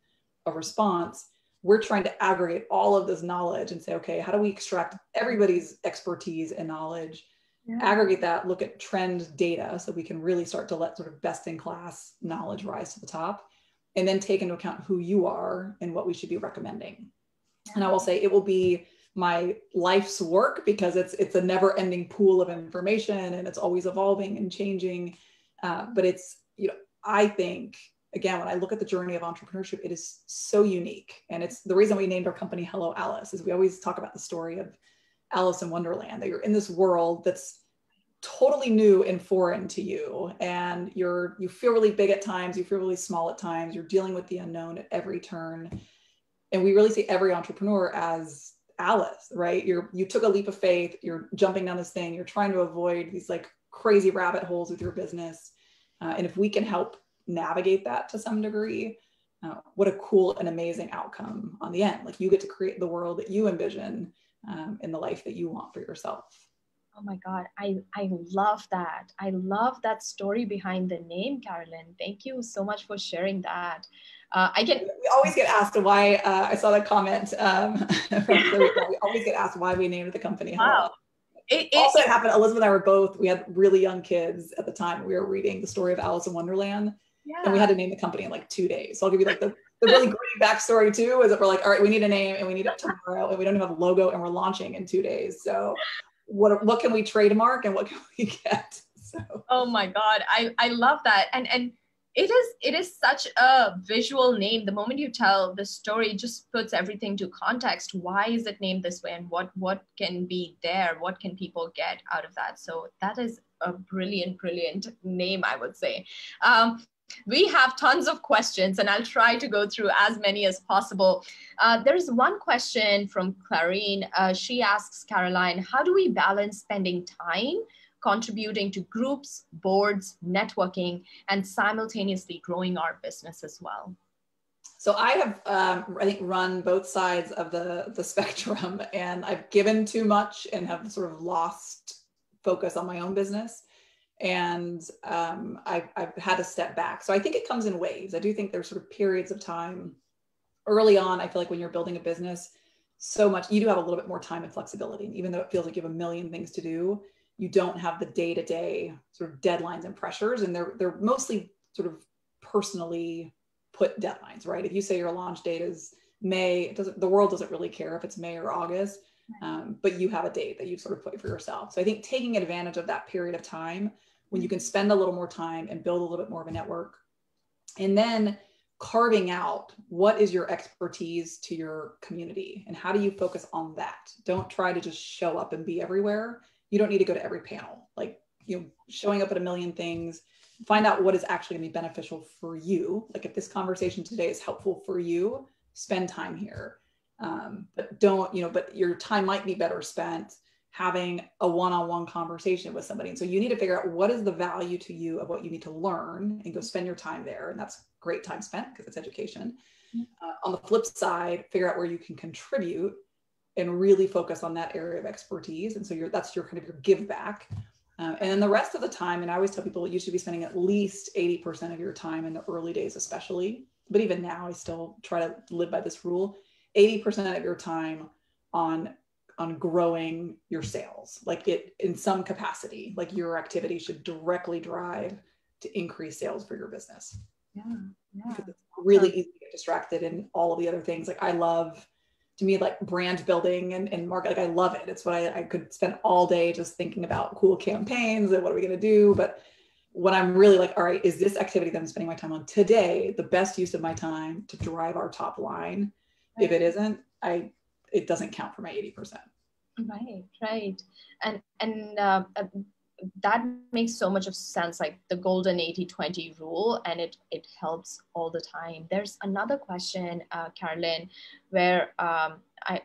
a response. We're trying to aggregate all of this knowledge and say, okay, how do we extract everybody's expertise and knowledge, yeah. aggregate that, look at trend data so we can really start to let sort of best in class knowledge rise to the top and then take into account who you are and what we should be recommending. And I will say it will be my life's work because it's it's a never ending pool of information and it's always evolving and changing. Uh, but it's you know I think again when I look at the journey of entrepreneurship, it is so unique, and it's the reason we named our company Hello Alice is we always talk about the story of Alice in Wonderland that you're in this world that's totally new and foreign to you and you're you feel really big at times you feel really small at times you're dealing with the unknown at every turn. And we really see every entrepreneur as alice right? You're you took a leap of faith you're jumping down this thing you're trying to avoid these like crazy rabbit holes with your business. Uh, and if we can help navigate that to some degree uh, what a cool and amazing outcome on the end. Like you get to create the world that you envision um, in the life that you want for yourself Oh my God, I, I love that. I love that story behind the name, Carolyn. Thank you so much for sharing that. Uh, I get we always get asked why uh, I saw that comment. Um, we always get asked why we named the company. Wow. It, it, also, it happened. Elizabeth and I were both. We had really young kids at the time. We were reading the story of Alice in Wonderland, yeah. and we had to name the company in like two days. So I'll give you like the the really great backstory too is that we're like, all right, we need a name and we need it tomorrow, and we don't have a logo, and we're launching in two days. So, what what can we trademark and what can we get? So. Oh my God, I I love that, and and it is it is such a visual name. The moment you tell the story just puts everything to context. Why is it named this way and what what can be there? What can people get out of that? So that is a brilliant brilliant name i would say. Um, we have tons of questions and i'll try to go through as many as possible. Uh, there's one question from clarine. Uh, she asks carolyn how do we balance spending time contributing to groups, boards, networking, and simultaneously growing our business as well? So I have, um, I think, run both sides of the the spectrum, and I've given too much and have sort of lost focus on my own business, and um, I've, I've had to step back. So I think it comes in waves. I do think there's sort of periods of time early on. I feel like when you're building a business, so much you do have a little bit more time and flexibility, and even though it feels like you have a million things to do, you don't have the day-to-day sort of deadlines and pressures and they're they're mostly sort of personally put deadlines right if you say your launch date is may it doesn't the world doesn't really care if it's may or august um, but you have a date that you've sort of put for yourself so i think taking advantage of that period of time when you can spend a little more time and build a little bit more of a network and then carving out what is your expertise to your community and how do you focus on that don't try to just show up and be everywhere you don't need to go to every panel. Like, you know, showing up at a million things, find out what is actually going to be beneficial for you. Like, if this conversation today is helpful for you, spend time here. Um, but don't, you know, but your time might be better spent having a one-on-one conversation with somebody. And so you need to figure out what is the value to you of what you need to learn and go spend your time there. And that's great time spent because it's education. Uh, on the flip side, figure out where you can contribute and really focus on that area of expertise. And so you're, that's your kind of your give back. Uh, and then the rest of the time, and I always tell people you should be spending at least 80% of your time in the early days, especially. But even now, I still try to live by this rule 80% of your time on on growing your sales like it in some capacity like your activity should directly drive to increase sales for your business. Yeah, yeah. Because it's really easy to get distracted in all of the other things. Like i love to me like brand building and, and market like i love it. It's what I, I could spend all day just thinking about cool campaigns and what are we going to do? But when i'm really like all right is this activity that i'm spending my time on today the best use of my time to drive our top line? Right. if it isn't i it doesn't count for my 80% right right. And and uh, that makes so much of sense like the golden 80-20 rule and it it helps all the time. There's another question uh, carolyn where um, i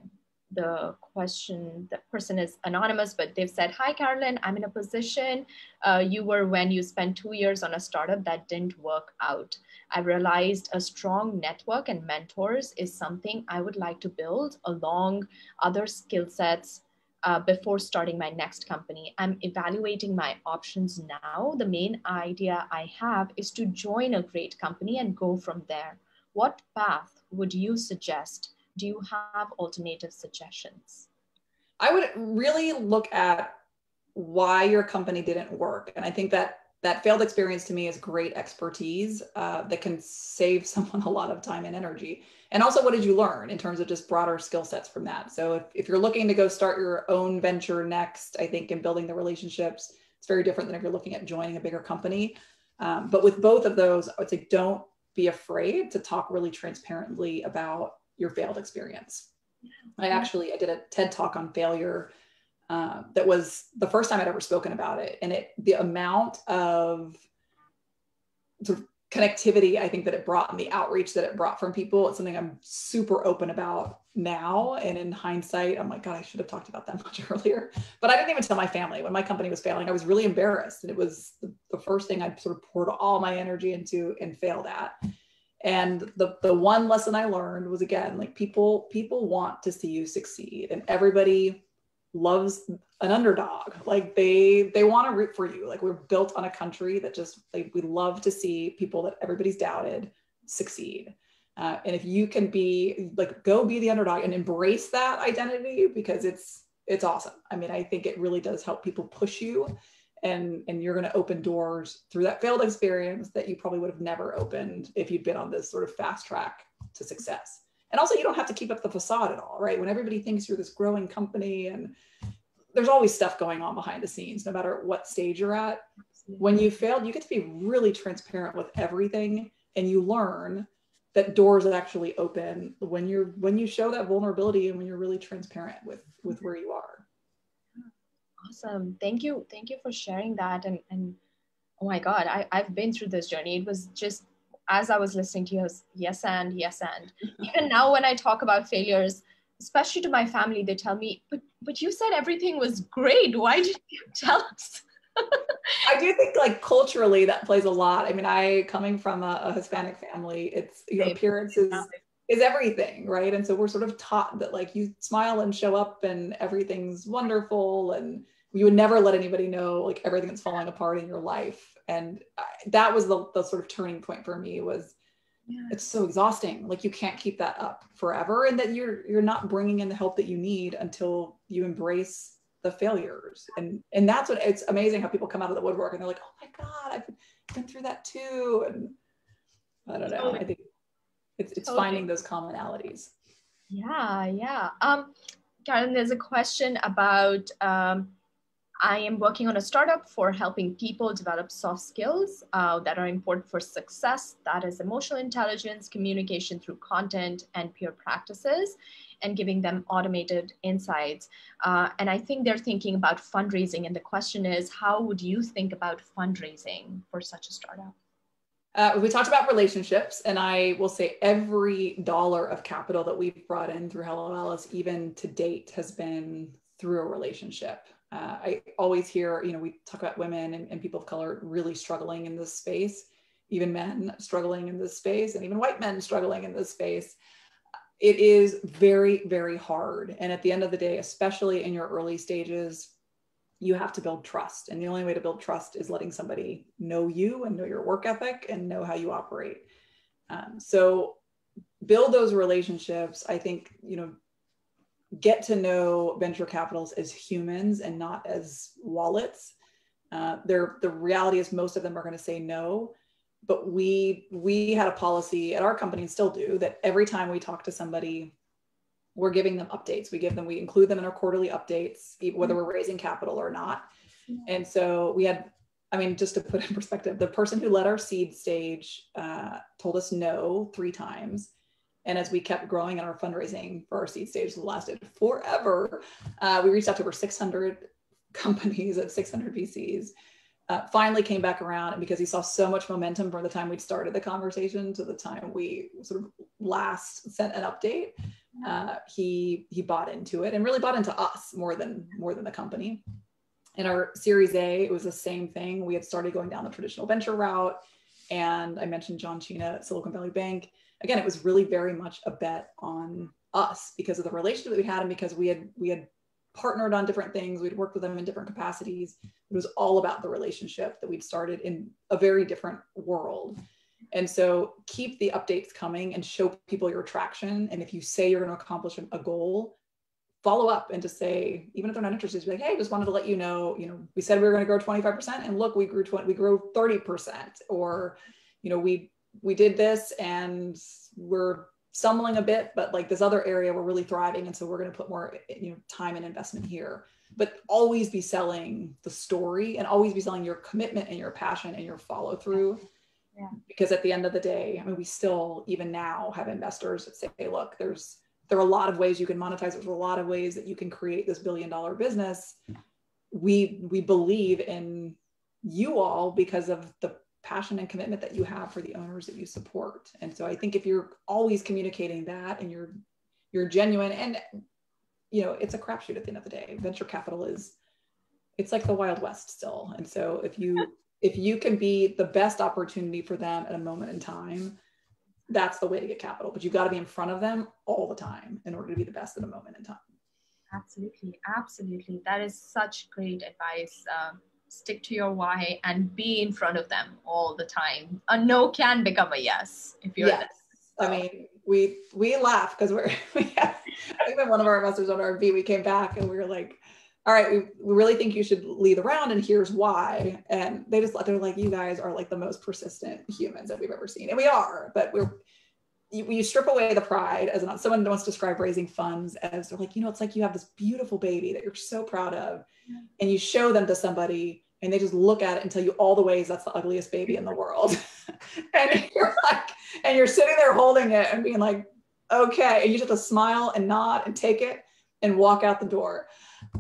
the question the person is anonymous but they've said hi carolyn i'm in a position uh, you were when you spent two years on a startup that didn't work out i realized a strong network and mentors is something i would like to build along other skill sets uh, before starting my next company. I'm evaluating my options now. The main idea I have is to join a great company and go from there. What path would you suggest? Do you have alternative suggestions? I would really look at why your company didn't work. And I think that that failed experience to me is great expertise uh, that can save someone a lot of time and energy. And also, what did you learn in terms of just broader skill sets from that? So, if, if you're looking to go start your own venture next, I think in building the relationships, it's very different than if you're looking at joining a bigger company. Um, but with both of those, I would say don't be afraid to talk really transparently about your failed experience. I actually I did a TED talk on failure uh, that was the first time I'd ever spoken about it. And it the amount of sort of connectivity I think that it brought and the outreach that it brought from people, it's something I'm super open about now. And in hindsight, I'm like, God, I should have talked about that much earlier. But I didn't even tell my family when my company was failing. I was really embarrassed. And it was the, the first thing I sort of poured all my energy into and failed at. And the, the one lesson I learned was again, like people, people want to see you succeed and everybody loves an underdog. Like they they want to root for you. Like we're built on a country that just like we love to see people that everybody's doubted succeed. Uh, and if you can be like go be the underdog and embrace that identity because it's it's awesome. I mean i think it really does help people push you and and you're going to open doors through that failed experience that you probably would have never opened if you'd been on this sort of fast track to success. And also, you don't have to keep up the facade at all, right? When everybody thinks you're this growing company and there's always stuff going on behind the scenes, no matter what stage you're at. When you failed, you get to be really transparent with everything and you learn that doors actually open when you're when you show that vulnerability and when you're really transparent with with where you are awesome. Thank you thank you for sharing that. And and oh my god I, i've been through this journey. It was just as i was listening to you was, yes and yes and. Even now when i talk about failures especially to my family they tell me but but you said everything was great. Why did you tell us I do think like culturally that plays a lot. I mean, I coming from a, a Hispanic family, it's you know, appearance is, is everything, right? And so we're sort of taught that like you smile and show up and everything's wonderful and you would never let anybody know like everything that's falling apart in your life. And I, that was the, the sort of turning point for me was yeah. it's so exhausting. Like you can't keep that up forever and that you're you're not bringing in the help that you need until you embrace the failures and and that's what it's amazing how people come out of the woodwork and they're like oh my god i've been through that too and i don't know i think it's, it's totally. finding those commonalities yeah yeah um karen there's a question about um I am working on a startup for helping people develop soft skills uh, that are important for success. That is emotional intelligence, communication through content, and peer practices and giving them automated insights. Uh, and I think they're thinking about fundraising. And the question is, how would you think about fundraising for such a startup? Uh, we talked about relationships, and I will say every dollar of capital that we've brought in through Hello Alice, even to date, has been through a relationship. Uh, I always hear, you know, we talk about women and, and people of color really struggling in this space, even men struggling in this space, and even white men struggling in this space it is very, very hard. And at the end of the day, especially in your early stages, you have to build trust. And the only way to build trust is letting somebody know you and know your work ethic and know how you operate. Um, so build those relationships. I think, you know, get to know venture capitals as humans and not as wallets. Uh, the reality is most of them are going to say no but we we had a policy at our company and still do that every time we talk to somebody we're giving them updates. We give them we include them in our quarterly updates whether we're raising capital or not. And so we had i mean just to put in perspective the person who led our seed stage uh, told us no three times and as we kept growing in our fundraising for our seed stage the lasted forever uh, we reached out to over 600 companies at 600 vcs uh, finally came back around. And because he saw so much momentum from the time we'd started the conversation to the time we sort of last sent an update uh, he he bought into it and really bought into us more than more than the company. In our series a it was the same thing. We had started going down the traditional venture route. And i mentioned john china at silicon valley bank again it was really very much a bet on us because of the relationship that we had and because we had we had partnered on different things. We'd worked with them in different capacities. It was all about the relationship that we'd started in a very different world. And so keep the updates coming and show people your traction. And if you say you're going to accomplish a goal, follow up and just say, even if they're not interested, be like, hey, just wanted to let you know, you know, we said we were going to grow 25% and look, we grew 20, we grew 30%. Or, you know, we we did this and we're stumbling a bit, but like this other area we're really thriving. And so we're going to put more you know, time and investment here. But always be selling the story and always be selling your commitment and your passion and your follow through. Yeah. Because at the end of the day, I mean, we still, even now, have investors that say, hey, look, there's there are a lot of ways you can monetize. There's a lot of ways that you can create this billion dollar business. We we believe in you all because of the passion and commitment that you have for the owners that you support. And so I think if you're always communicating that and you're you're genuine and you know it's a crapshoot at the end of the day. Venture capital is it's like the wild west still. And so if you if you can be the best opportunity for them at a moment in time, that's the way to get capital. But you've got to be in front of them all the time in order to be the best at a moment in time. Absolutely, absolutely. That is such great advice. Um, stick to your why and be in front of them all the time a no can become a yes if you're yes. So. i mean we we laugh because we're we have even one of our investors on our v we came back and we were like all right we, we really think you should lead the round and here's why and they just they're like you guys are like the most persistent humans that we've ever seen and we are but we're you, you strip away the pride as not someone wants to describe raising funds as they're like, you know, it's like you have this beautiful baby that you're so proud of, yeah. and you show them to somebody and they just look at it and tell you all the ways that's the ugliest baby in the world. and you're like, and you're sitting there holding it and being like, okay. And you just have to smile and nod and take it and walk out the door.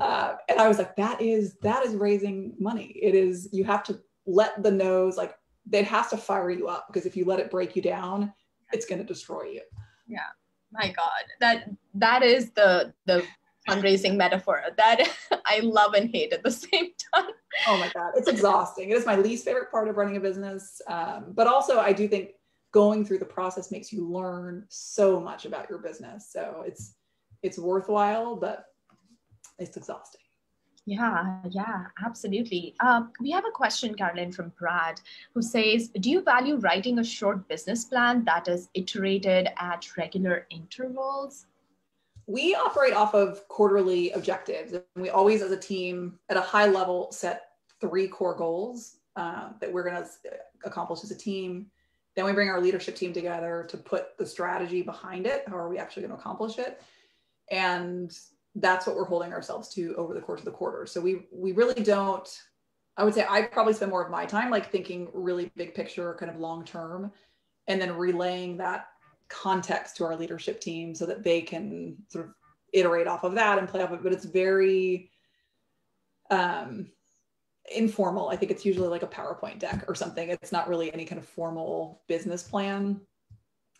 Uh, and I was like, that is, that is raising money. It is, you have to let the nose, like, it has to fire you up because if you let it break you down, it's going to destroy you. Yeah. My God, that that is the the fundraising metaphor that I love and hate at the same time. Oh my God, it's exhausting. It is my least favorite part of running a business. Um, but also, I do think going through the process makes you learn so much about your business. So it's it's worthwhile, but it's exhausting. Yeah, yeah, absolutely. Um, we have a question, Carolyn, from Brad, who says Do you value writing a short business plan that is iterated at regular intervals? We operate off of quarterly objectives. And we always, as a team, at a high level, set three core goals uh, that we're going to accomplish as a team. Then we bring our leadership team together to put the strategy behind it. How are we actually going to accomplish it? And that's what we're holding ourselves to over the course of the quarter. So we we really don't. I would say I probably spend more of my time like thinking really big picture, kind of long term, and then relaying that context to our leadership team so that they can sort of iterate off of that and play off of it. But it's very um, informal. I think it's usually like a PowerPoint deck or something. It's not really any kind of formal business plan.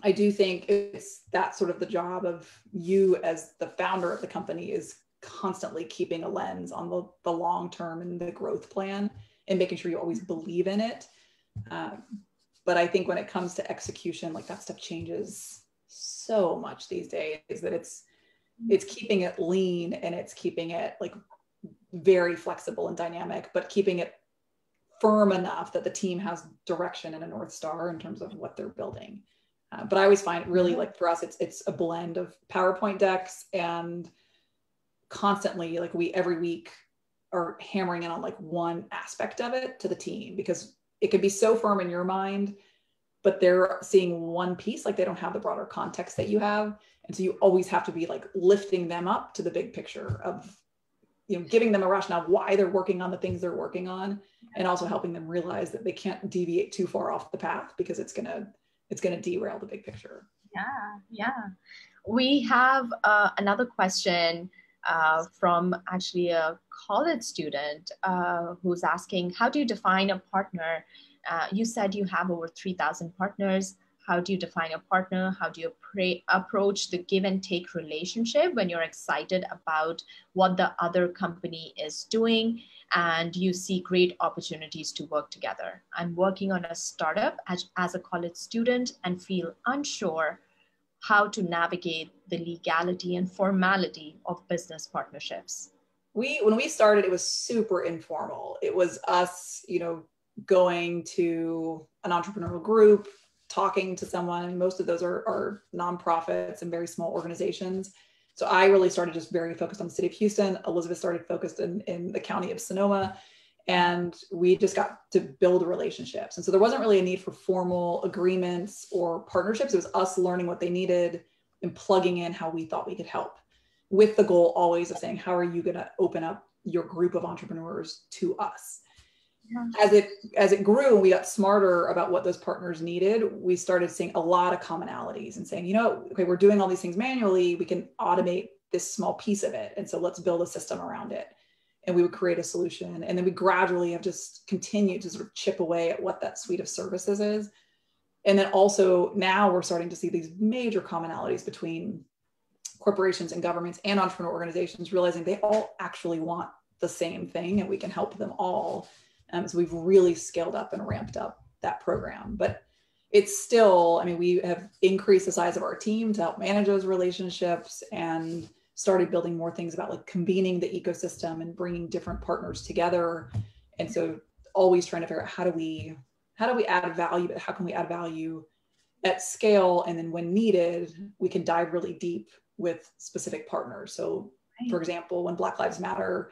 I do think it's that sort of the job of you as the founder of the company is constantly keeping a lens on the, the long term and the growth plan and making sure you always believe in it. Um, but I think when it comes to execution, like that stuff changes so much these days that it's it's keeping it lean and it's keeping it like very flexible and dynamic, but keeping it firm enough that the team has direction and a north star in terms of what they're building. Uh, but I always find really like for us, it's it's a blend of PowerPoint decks and constantly like we every week are hammering in on like one aspect of it to the team because it can be so firm in your mind, but they're seeing one piece, like they don't have the broader context that you have. And so you always have to be like lifting them up to the big picture of, you know, giving them a rationale why they're working on the things they're working on and also helping them realize that they can't deviate too far off the path because it's going to it's going to derail the big picture. Yeah, yeah. We have uh, another question uh, from actually a college student uh, who's asking, how do you define a partner? Uh, you said you have over 3,000 partners. How do you define a partner? How do you approach the give and take relationship when you're excited about what the other company is doing and you see great opportunities to work together? I'm working on a startup as, as a college student and feel unsure how to navigate the legality and formality of business partnerships we when we started it was super informal it was us you know going to an entrepreneurial group talking to someone most of those are, are nonprofits and very small organizations. So i really started just very focused on the city of houston. Elizabeth started focused in, in the county of sonoma and we just got to build relationships. And so there wasn't really a need for formal agreements or partnerships. It was us learning what they needed and plugging in how we thought we could help with the goal always of saying how are you going to open up your group of entrepreneurs to us as it as it grew and we got smarter about what those partners needed we started seeing a lot of commonalities and saying you know okay we're doing all these things manually. We can automate this small piece of it. And so let's build a system around it. And we would create a solution. And then we gradually have just continued to sort of chip away at what that suite of services is. And then also now we're starting to see these major commonalities between corporations and governments and entrepreneur organizations realizing they all actually want the same thing and we can help them all. Um, so we've really scaled up and ramped up that program. But it's still, I mean, we have increased the size of our team to help manage those relationships and started building more things about like convening the ecosystem and bringing different partners together. And so always trying to figure out how do we how do we add value, but how can we add value at scale? And then when needed, we can dive really deep with specific partners. So, right. for example, when Black Lives Matter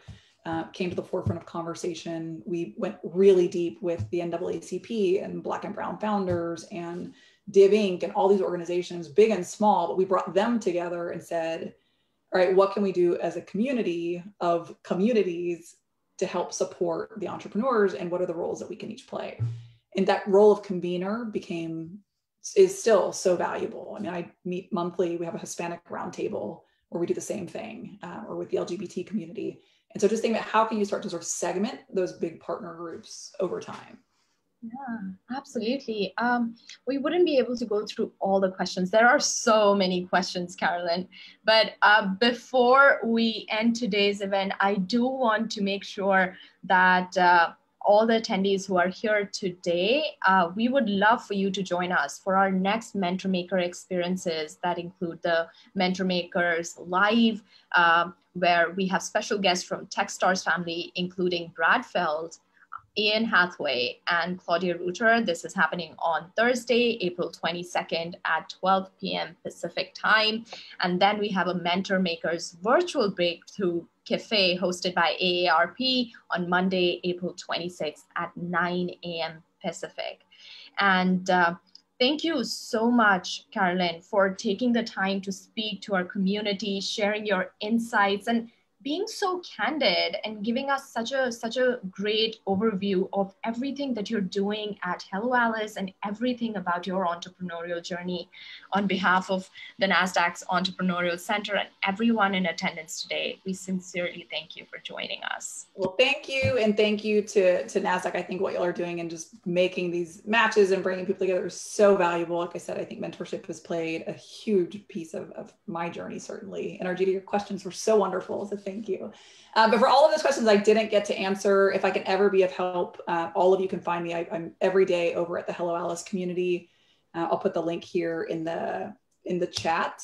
uh, came to the forefront of conversation, we went really deep with the NAACP and Black and Brown founders and Div Inc. and all these organizations, big and small, but we brought them together and said, all right, what can we do as a community of communities to help support the entrepreneurs and what are the roles that we can each play? And that role of convener became is still so valuable. I mean, I meet monthly. We have a Hispanic roundtable where we do the same thing, uh, or with the LGBT community. And so, just think about how can you start to sort of segment those big partner groups over time. Yeah, absolutely. Um, we wouldn't be able to go through all the questions. There are so many questions, Carolyn. But uh, before we end today's event, I do want to make sure that uh, all the attendees who are here today, uh, we would love for you to join us for our next Mentor Maker experiences that include the Mentor Makers Live, uh, where we have special guests from Techstars family, including Brad Feld, Ian Hathaway and Claudia Reuter. This is happening on Thursday, April 22nd at 12 p.m. Pacific time. And then we have a Mentor Makers virtual breakthrough cafe hosted by AARP on Monday, April 26th at 9 a.m. Pacific. And uh, Thank you so much, Carolyn, for taking the time to speak to our community, sharing your insights, and being so candid and giving us such a such a great overview of everything that you're doing at Hello Alice and everything about your entrepreneurial journey on behalf of the NASDAQ's Entrepreneurial Center and everyone in attendance today. We sincerely thank you for joining us. Well, thank you. And thank you to, to NASDAQ. I think what y'all are doing and just making these matches and bringing people together is so valuable. Like I said, I think mentorship has played a huge piece of, of my journey, certainly. And Arjita, your questions were so wonderful. So thank you. Uh, but for all of those questions I didn't get to answer, if I can ever be of help, uh, all of you can find me. I, am every day over at the Hello Alice community. Uh, I'll put the link here in the in the chat.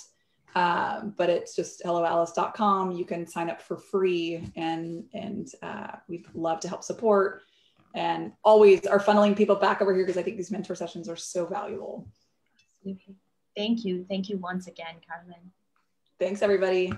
Um, but it's just helloalice.com. You can sign up for free, and and uh, we'd love to help support. And always are funneling people back over here because I think these mentor sessions are so valuable. Thank you. Thank you. Once again, Carolyn. Thanks, everybody.